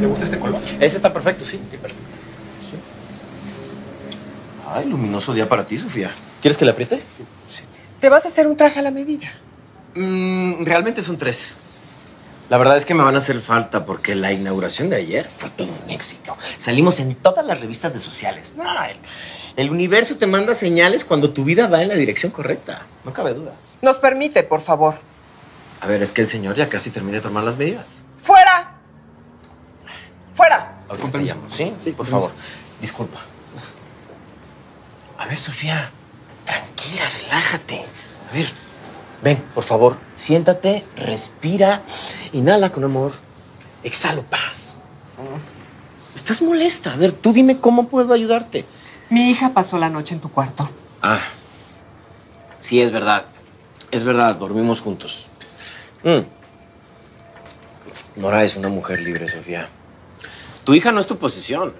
¿Sí? ¿Le gusta este color? Ese está perfecto, sí. Sí, perfecto. Ay, luminoso día para ti, Sofía. ¿Quieres que le apriete? Sí. Sí. ¿Te vas a hacer un traje a la medida? Mm, realmente son tres. La verdad es que me van a hacer falta porque la inauguración de ayer fue todo un éxito. Salimos en todas las revistas de sociales. No, el, el universo te manda señales cuando tu vida va en la dirección correcta. No cabe duda. Nos permite, por favor. A ver, es que el señor ya casi termina de tomar las medidas. ¡Fuera! Con te permiso. llamo, ¿sí? Sí, por favor. Disculpa. A ver, Sofía. Tranquila, relájate. A ver, ven, por favor. Siéntate, respira, inhala con amor. Exhalo paz. Estás molesta. A ver, tú dime cómo puedo ayudarte. Mi hija pasó la noche en tu cuarto. Ah. Sí, es verdad. Es verdad, dormimos juntos. Mm. Nora es una mujer libre, Sofía. Tu hija no es tu posesión.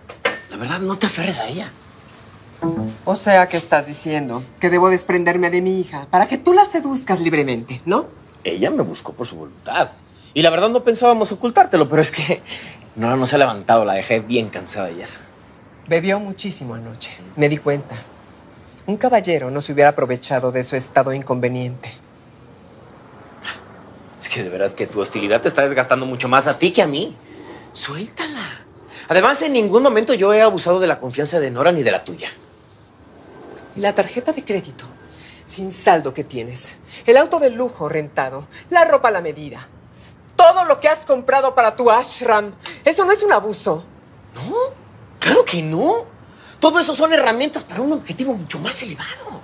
La verdad, no te aferres a ella. O sea, ¿qué estás diciendo? Que debo desprenderme de mi hija para que tú la seduzcas libremente, ¿no? Ella me buscó por su voluntad. Y la verdad no pensábamos ocultártelo, pero es que Nora no se ha levantado. La dejé bien cansada ayer. Bebió muchísimo anoche. Me di cuenta. Un caballero no se hubiera aprovechado de su estado inconveniente. Es que de veras que tu hostilidad te está desgastando mucho más a ti que a mí. Suéltala. Además, en ningún momento yo he abusado de la confianza de Nora ni de la tuya. Y la tarjeta de crédito, sin saldo que tienes, el auto de lujo rentado, la ropa a la medida, todo lo que has comprado para tu ashram, ¿eso no es un abuso? No, claro que no. Todo eso son herramientas para un objetivo mucho más elevado.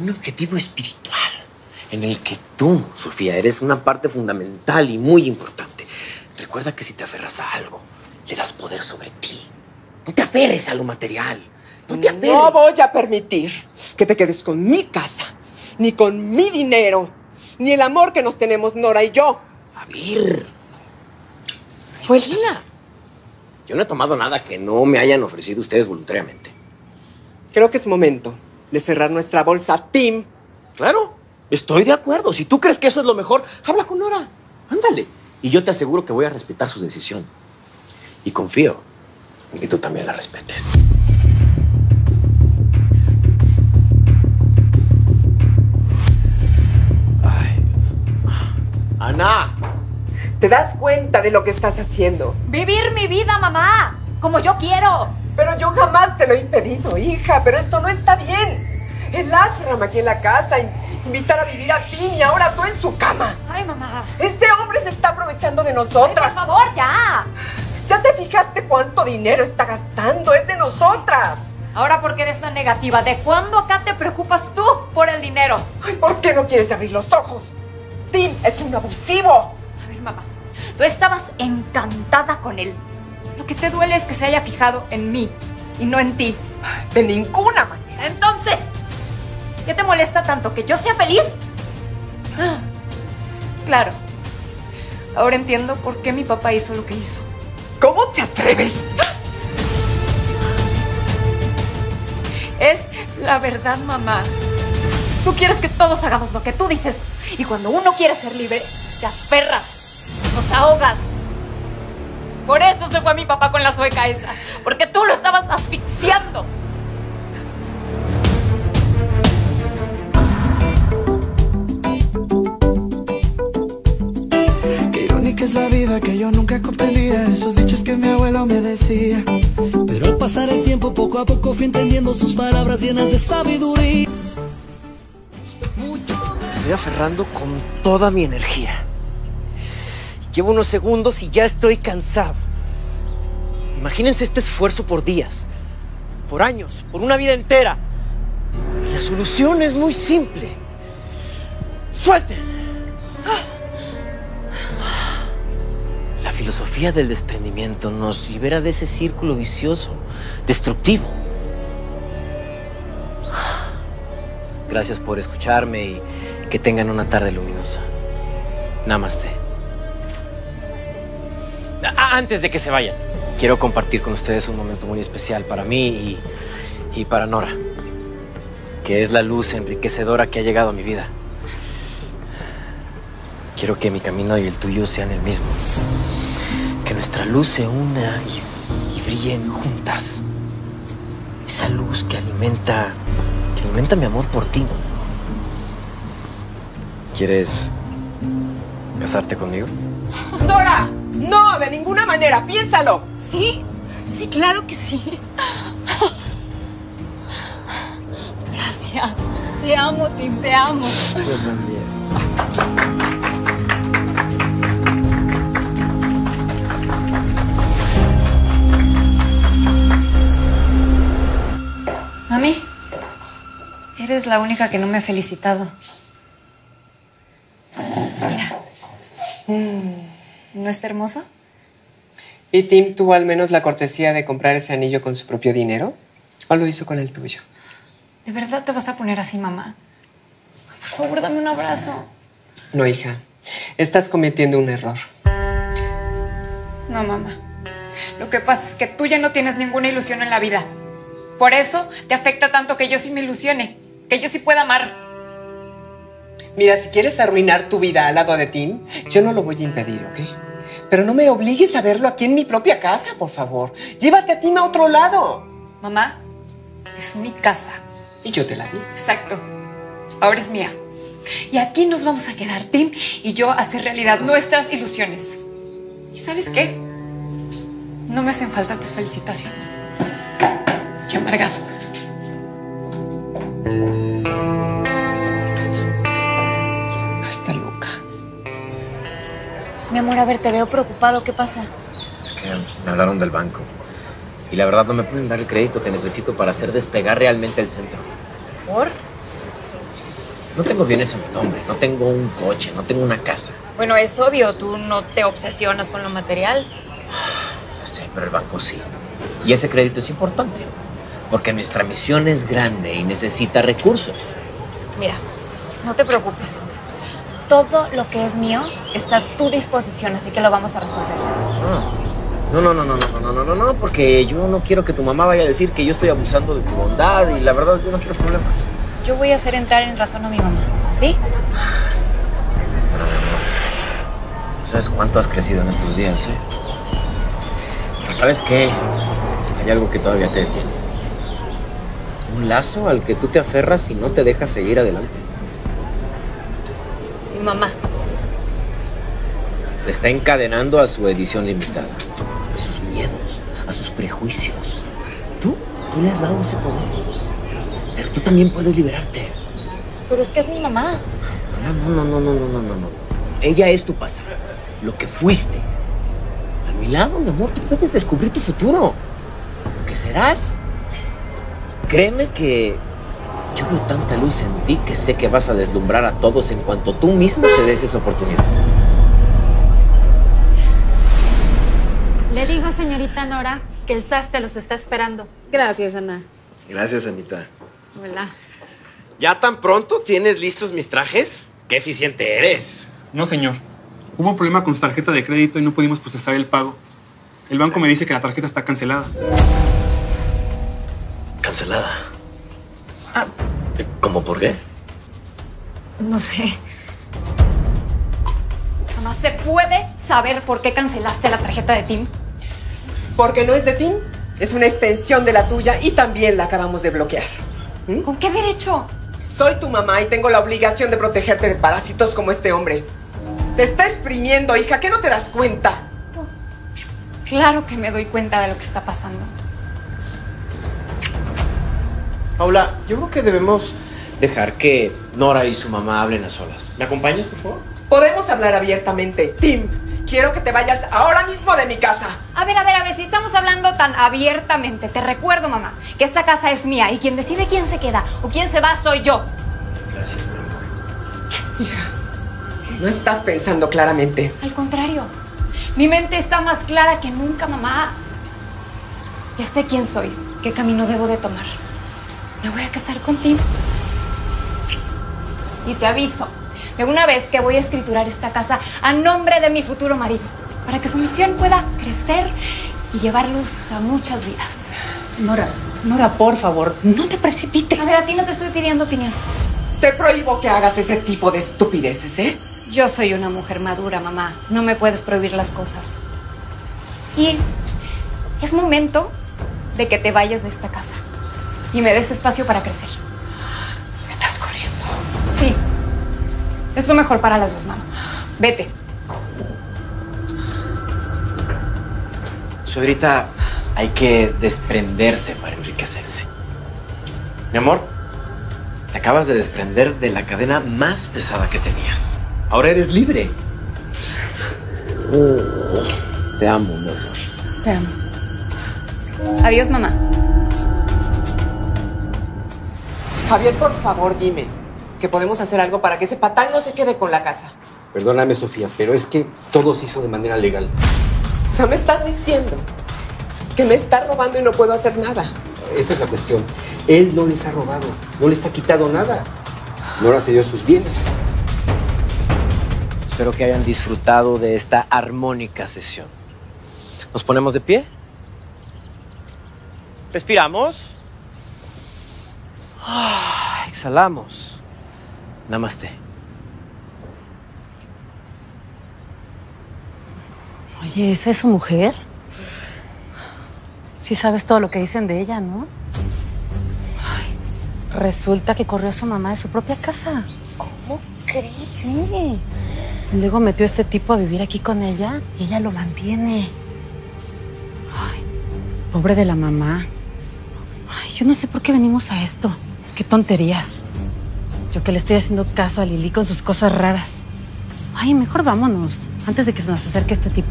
Un objetivo espiritual. En el que tú, Sofía, eres una parte fundamental y muy importante. Recuerda que si te aferras a algo, le das poder sobre ti. No te aferres a lo material. No te aferres. No voy a permitir que te quedes con mi casa, ni con mi dinero, ni el amor que nos tenemos Nora y yo. A ver. Tranquila. Yo no he tomado nada que no me hayan ofrecido ustedes voluntariamente. Creo que es momento de cerrar nuestra bolsa, Tim. Claro, estoy de acuerdo. Si tú crees que eso es lo mejor, habla con Nora. Ándale. Y yo te aseguro que voy a respetar su decisión. Y confío en que tú también la respetes. Ay. Ana. ¿Te das cuenta de lo que estás haciendo? Vivir mi vida, mamá, como yo quiero. Pero yo jamás te lo he impedido, hija, pero esto no está bien. El ashram aquí en la casa, in- invitar a vivir a Tim y ahora tú en su cama. Ay, mamá. Ese hombre se está aprovechando de Ay, nosotras. por favor, ya. ¿Ya te fijaste cuánto dinero está gastando? Es de nosotras. Ahora, ¿por qué eres tan negativa? ¿De cuándo acá te preocupas tú por el dinero? Ay, ¿por qué no quieres abrir los ojos? Tim es un abusivo. A ver, mamá. Tú estabas encantada con él. Lo que te duele es que se haya fijado en mí y no en ti. De ninguna manera. Entonces, ¿qué te molesta tanto? ¿Que yo sea feliz? Ah, Claro. Ahora entiendo por qué mi papá hizo lo que hizo. ¿Cómo te atreves? Es la verdad, mamá. Tú quieres que todos hagamos lo que tú dices. Y cuando uno quiere ser libre, te aferras, nos ahogas. Por eso se fue mi papá con la sueca esa. Porque tú lo estabas asfixiando. Qué irónica es la vida que yo comprendía Esos dichos que mi abuelo me decía Pero al pasar el tiempo poco a poco fui entendiendo sus palabras llenas de sabiduría estoy aferrando con toda mi energía. Llevo unos segundos y ya estoy cansado. Imagínense este esfuerzo por días, por años, por una vida entera. La solución es muy simple. ¡Suelten! Filosofía del desprendimiento nos libera de ese círculo vicioso, destructivo. Gracias por escucharme y que tengan una tarde luminosa. Namaste. Ah, Antes de que se vayan, quiero compartir con ustedes un momento muy especial para mí y, y para Nora, que es la luz enriquecedora que ha llegado a mi vida. Quiero que mi camino y el tuyo sean el mismo. Nuestra luz se una y, y brillen juntas. Esa luz que alimenta, que alimenta mi amor por ti. ¿Quieres casarte conmigo? ¡Nora! No, de ninguna manera, piénsalo. Sí, sí, claro que sí. Gracias. Te amo, Tim, te amo. Yo también. Mami, eres la única que no me ha felicitado. Mira. ¿No está hermoso? ¿Y Tim tuvo al menos la cortesía de comprar ese anillo con su propio dinero? ¿O lo hizo con el tuyo? ¿De verdad te vas a poner así, mamá? Por favor, dame un abrazo. No, hija. Estás cometiendo un error. No, mamá. Lo que pasa es que tú ya no tienes ninguna ilusión en la vida. Por eso te afecta tanto que yo sí me ilusione, que yo sí pueda amar. Mira, si quieres arruinar tu vida al lado de Tim, yo no lo voy a impedir, ¿ok? Pero no me obligues a verlo aquí en mi propia casa, por favor. Llévate a Tim a otro lado. Mamá, es mi casa. Y yo te la di. Exacto. Ahora es mía. Y aquí nos vamos a quedar, Tim y yo, a hacer realidad nuestras ilusiones. ¿Y sabes qué? No me hacen falta tus felicitaciones. Qué amargado. Está loca. Mi amor, a ver, te veo preocupado. ¿Qué pasa? Es que me hablaron del banco. Y la verdad no me pueden dar el crédito que necesito para hacer despegar realmente el centro. ¿Por? No tengo bienes en mi nombre, no tengo un coche, no tengo una casa. Bueno, es obvio, tú no te obsesionas con lo material. No sé, pero el banco sí. Y ese crédito es importante. Porque nuestra misión es grande y necesita recursos. Mira, no te preocupes. Todo lo que es mío está a tu disposición, así que lo vamos a resolver. No, no, no, no, no, no, no, no, no, porque yo no quiero que tu mamá vaya a decir que yo estoy abusando de tu bondad y la verdad yo no quiero problemas. Yo voy a hacer entrar en razón a mi mamá, ¿sí? No ¿sabes cuánto has crecido en estos días, eh? Pero ¿sabes qué? Hay algo que todavía te detiene. Un lazo al que tú te aferras y no te dejas seguir adelante. Mi mamá. Te está encadenando a su edición limitada, a sus miedos, a sus prejuicios. Tú, tú le has dado ese poder. Pero tú también puedes liberarte. Pero es que es mi mamá. No, no, no, no, no, no, no, no. Ella es tu pasado, lo que fuiste. A mi lado, mi amor, tú puedes descubrir tu futuro. Lo que serás. Créeme que yo veo tanta luz en ti que sé que vas a deslumbrar a todos en cuanto tú mismo te des esa oportunidad. Le digo, señorita Nora, que el sastre los está esperando. Gracias, Ana. Gracias, Anita. Hola. ¿Ya tan pronto tienes listos mis trajes? ¡Qué eficiente eres! No, señor. Hubo un problema con su tarjeta de crédito y no pudimos procesar el pago. El banco me dice que la tarjeta está cancelada. Cancelada. Ah, ¿Cómo por qué? No sé. Mamá, ¿se puede saber por qué cancelaste la tarjeta de Tim? Porque no es de Tim, es una extensión de la tuya y también la acabamos de bloquear. ¿Con qué derecho? Soy tu mamá y tengo la obligación de protegerte de parásitos como este hombre. Te está exprimiendo, hija, ¿qué no te das cuenta? Claro que me doy cuenta de lo que está pasando. Paula, yo creo que debemos dejar que Nora y su mamá hablen a solas. ¿Me acompañas, por favor? Podemos hablar abiertamente. Tim, quiero que te vayas ahora mismo de mi casa. A ver, a ver, a ver, si estamos hablando tan abiertamente, te recuerdo, mamá, que esta casa es mía y quien decide quién se queda o quién se va soy yo. Gracias, mi amor. No estás pensando claramente. Al contrario, mi mente está más clara que nunca, mamá. Ya sé quién soy, qué camino debo de tomar. Me voy a casar contigo. Y te aviso de una vez que voy a escriturar esta casa a nombre de mi futuro marido, para que su misión pueda crecer y llevar luz a muchas vidas. Nora, Nora, por favor, no te precipites. A ver, a ti no te estoy pidiendo opinión. Te prohíbo que hagas ese tipo de estupideces, ¿eh? Yo soy una mujer madura, mamá. No me puedes prohibir las cosas. Y es momento de que te vayas de esta casa y me des espacio para crecer. Estás corriendo. Sí. Es lo mejor para las dos, mamá. Vete. Suegrita, hay que desprenderse para enriquecerse. Mi amor, te acabas de desprender de la cadena más pesada que tenías. Ahora eres libre. Te amo, mi amor. Te amo. Adiós, mamá. Javier, por favor, dime que podemos hacer algo para que ese patán no se quede con la casa. Perdóname, Sofía, pero es que todo se hizo de manera legal. O sea, me estás diciendo que me está robando y no puedo hacer nada. Esa es la cuestión. Él no les ha robado, no les ha quitado nada. Nora se dio sus bienes. Espero que hayan disfrutado de esta armónica sesión. ¿Nos ponemos de pie? Respiramos. Ah, exhalamos. Namaste. Oye, ¿esa es su mujer? Sí sabes todo lo que dicen de ella, ¿no? Ay, resulta que corrió a su mamá de su propia casa. ¿Cómo crees? Sí. Luego metió a este tipo a vivir aquí con ella y ella lo mantiene. Ay, pobre de la mamá. Ay, yo no sé por qué venimos a esto. Qué tonterías. Yo que le estoy haciendo caso a Lili con sus cosas raras. Ay, mejor vámonos, antes de que se nos acerque este tipo.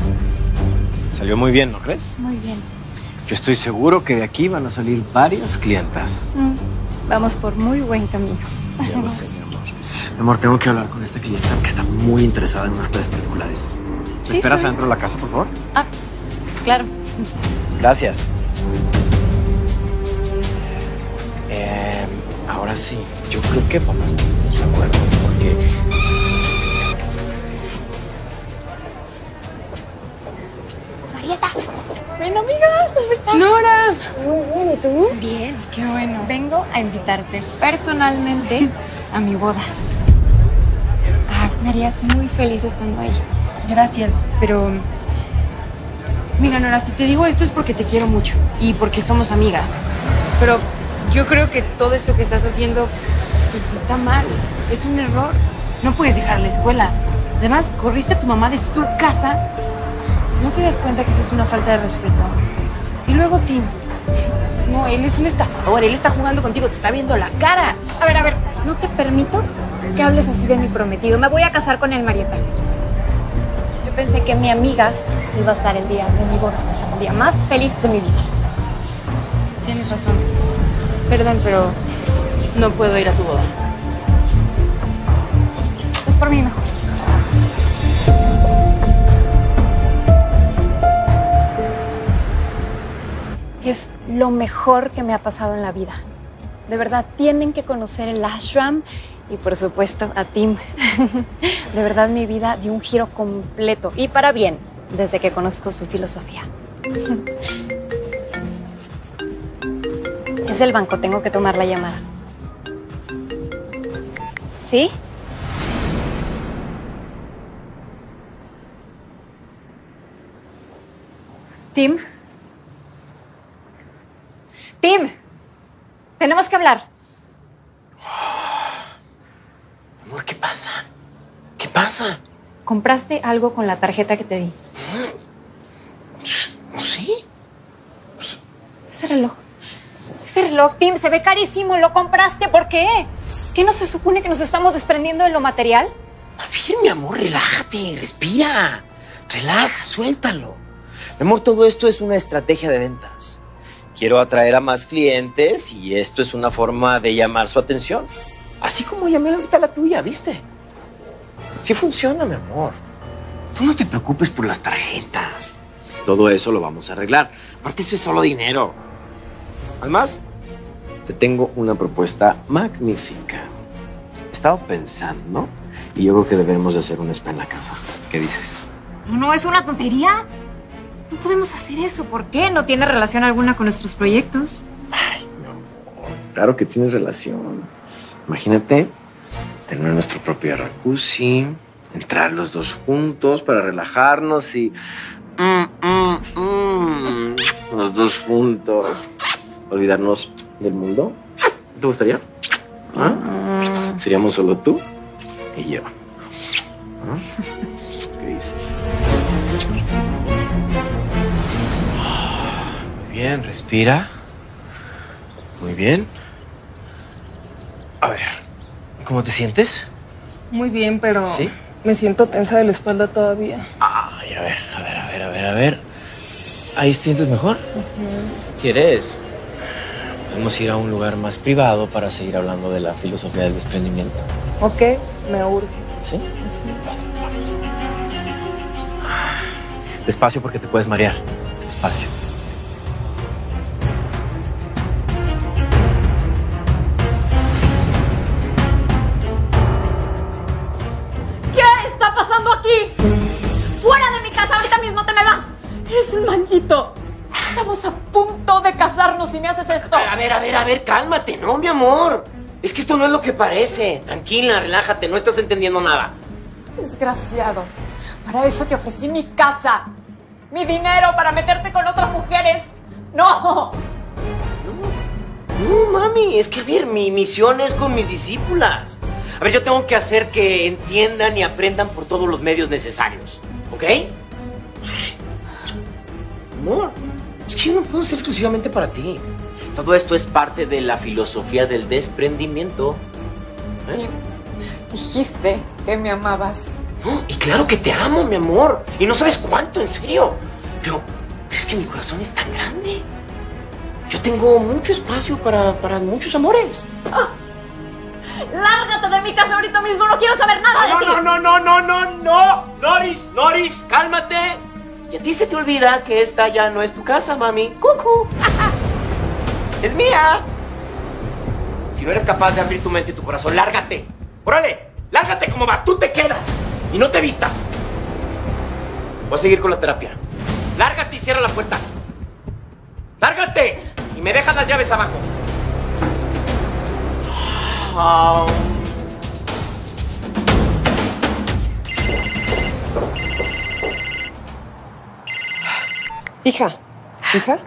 Salió muy bien, ¿no crees? Muy bien. Yo estoy seguro que de aquí van a salir varias clientas. Mm, Vamos por muy buen camino. Ya lo sé, mi amor. Mi amor, tengo que hablar con esta clienta que está muy interesada en unas clases particulares. ¿Me Sí, esperas adentro de la casa, por favor? Ah, claro. Gracias. Ahora sí, yo creo que vamos de acuerdo, porque Marieta. Ven, amiga, ¿cómo estás? ¡Nora! Muy bien, ¿y tú? Bien. Qué bueno. Vengo a invitarte personalmente a mi boda. Ah, me harías muy feliz estando ahí. Gracias, pero... Mira, Nora, si te digo esto es porque te quiero mucho y porque somos amigas. Pero yo creo que todo esto que estás haciendo, pues está mal. Es un error. No puedes dejar la escuela. Además, corriste a tu mamá de su casa. ¿No te das cuenta que eso es una falta de respeto? Y luego Tim. No, él es un estafador. Él está jugando contigo. Te está viendo la cara. A ver, a ver, no te permito que hables así de mi prometido. Me voy a casar con él, Marieta. Yo pensé que mi amiga sí iba a estar el día de mi boda, el día más feliz de mi vida. Tienes razón. Perdón, pero no puedo ir a tu boda. Es por mí mejor. Es lo mejor que me ha pasado en la vida. De verdad, tienen que conocer el ashram y por supuesto a Tim. De verdad, mi vida dio un giro completo y para bien desde que conozco su filosofía. Es el banco, tengo que tomar la llamada. ¿Sí? Tim. Tim. Tenemos que hablar. amor, ¿qué pasa? ¿Qué pasa? ¿Compraste algo con la tarjeta que te di? ¿Sí? Ese reloj. Reloj, Tim, se ve carísimo. Lo compraste. ¿Por qué? ¿Qué no se supone que nos estamos desprendiendo de lo material? Ver, mi amor, relájate, respira. Relaja, suéltalo. Mi amor, todo esto es una estrategia de ventas. Quiero atraer a más clientes y esto es una forma de llamar su atención. Así como llamé ahorita la tuya, ¿viste? Sí funciona, mi amor. Tú no te preocupes por las tarjetas. Todo eso lo vamos a arreglar. Aparte, eso es solo dinero. Además, te tengo una propuesta magnífica. He estado pensando y yo creo que debemos de hacer un spa en la casa. ¿Qué dices? No, es una tontería. No podemos hacer eso. ¿Por qué? ¿No tiene relación alguna con nuestros proyectos? Ay, amor. Claro que tiene relación. Imagínate tener nuestro propio jacuzzi, entrar los dos juntos para relajarnos y... mm, mm, mm. Los dos juntos. Olvidarnos del mundo. ¿Te gustaría? ¿Ah? Seríamos solo tú y yo. ¿Ah? ¿Qué dices? Muy bien, respira. Muy bien. A ver, ¿cómo te sientes? Muy bien, pero ¿Sí? me siento tensa de la espalda todavía. Ay, a ver, a ver, a ver, a ver, a ver. ¿Ahí te sientes mejor? ¿Quieres? Podemos ir a un lugar más privado para seguir hablando de la filosofía del desprendimiento. Ok, me urge. ¿Sí? Despacio porque te puedes marear. Despacio. ¿Qué está pasando aquí? ¡Fuera de mi casa! ¡Ahorita mismo te me vas! ¡Eres un maldito! Estamos a de casarnos y me haces esto. A ver, a ver, a ver, cálmate, no, mi amor. Es que esto no es lo que parece. Tranquila, relájate, no estás entendiendo nada. Desgraciado. Para eso te ofrecí mi casa. Mi dinero para meterte con otras mujeres. ¡No! No, mami, es que a ver, mi misión es con mis discípulas. A ver, yo tengo que hacer que entiendan y aprendan por todos los medios necesarios. ¿Ok? Amor, es que yo no puedo ser exclusivamente para ti. Todo esto es parte de la filosofía del desprendimiento. Tim, dijiste que me amabas. No, y claro que te amo, mi amor. Y no sabes cuánto, en serio. Pero, pero es que mi corazón es tan grande. Yo tengo mucho espacio para, para muchos amores. ¡Lárgate de mi casa ahorita mismo! ¡No quiero saber nada No, de ti! no, no, no, no, no, no. Noris, Noris, cálmate. Y a ti se te olvida que esta ya no es tu casa, mami. Cucu. es mía. Si no eres capaz de abrir tu mente y tu corazón, lárgate. Órale, lárgate como vas. Tú te quedas. Y no te vistas. Voy a seguir con la terapia. Lárgate y cierra la puerta. ¡Lárgate! Y me dejas las llaves abajo. Ah. Hija, hija.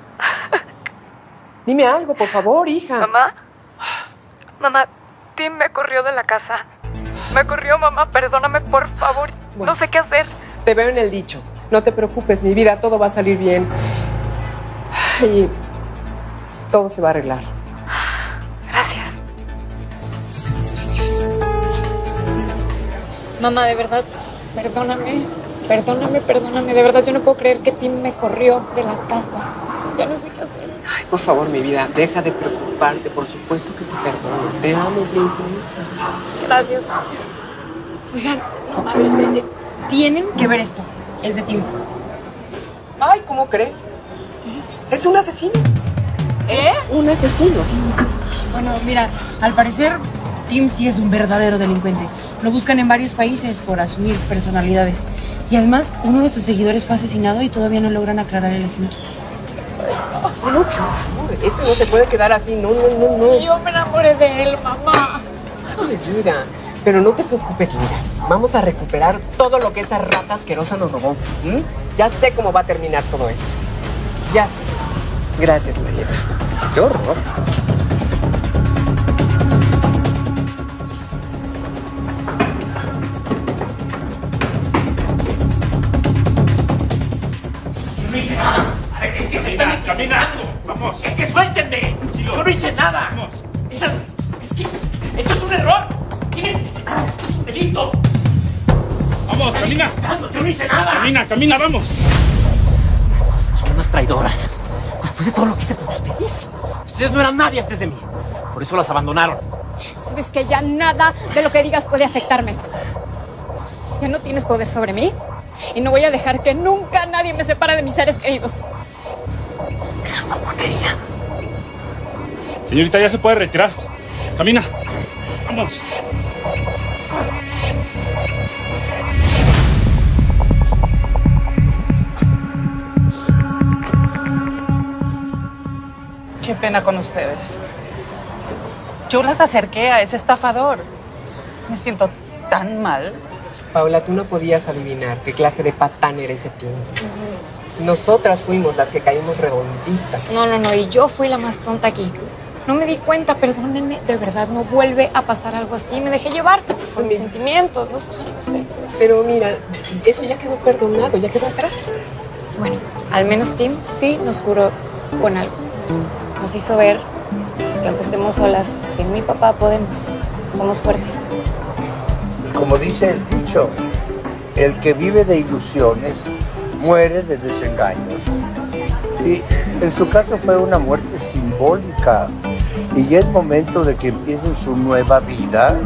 Dime algo, por favor, hija. Mamá. Mamá, Tim me corrió de la casa. Me corrió, mamá. Perdóname, por favor. Bueno. No sé qué hacer. Te veo en el dicho. No te preocupes, mi vida, todo va a salir bien. Y todo se va a arreglar. Gracias. Mamá, de verdad, perdóname. Perdóname, perdóname. De verdad, yo no puedo creer que Tim me corrió de la casa. Ya no sé qué hacer. Ay, por favor, mi vida, deja de preocuparte. Por supuesto que te perdono. Te amo, princesa. Gracias, mamá. Oigan, no, a ver, espérense. Tienen que ver esto. Es de Tim. Ay, ¿cómo crees? Es un asesino. ¿Eh? Un asesino. Bueno, mira, al parecer Tim sí es un verdadero delincuente. Lo buscan en varios países por asumir personalidades. Y además, uno de sus seguidores fue asesinado y todavía no logran aclarar el asunto. No, no, esto no se puede quedar así. No, no, no, no. Yo me enamoré de él, mamá. Ay, mira, pero no te preocupes, mira. Vamos a recuperar todo lo que esa rata asquerosa nos robó. Ya sé cómo va a terminar todo esto. Ya sé. Gracias, Marieta. Qué horror. Encaminando. Vamos. Es que suéltenme. Yo no hice nada. Vamos. es que esto es un error. Tienen, esto es un delito. Vamos, camina. Yo no hice nada. Camina, camina, vamos. Son unas traidoras. Después de todo lo que hice por ustedes. Ustedes no eran nadie antes de mí. Por eso las abandonaron. Sabes que ya nada de lo que digas puede afectarme. Ya no tienes poder sobre mí. Y no voy a dejar que nunca nadie me separe de mis seres queridos. Es una porquería. Señorita, ya se puede retirar. Camina. Vamos. Qué pena con ustedes. Yo las acerqué a ese estafador. Me siento tan mal. Paula, tú no podías adivinar qué clase de patán era ese tío. Nosotras fuimos las que caímos redonditas. No, no, no, y yo fui la más tonta aquí. No me di cuenta, perdónenme, de verdad no vuelve a pasar algo así. Me dejé llevar por mis sentimientos, no sé, no sé. Pero mira, eso ya quedó perdonado, ya quedó atrás. Bueno, al menos Tim sí nos curó con algo. Nos hizo ver que aunque estemos solas, sin mi papá podemos. Somos fuertes. Como dice el dicho, el que vive de ilusiones muere de desengaños. Y en su caso fue una muerte simbólica. Y ya es momento de que empiecen su nueva vida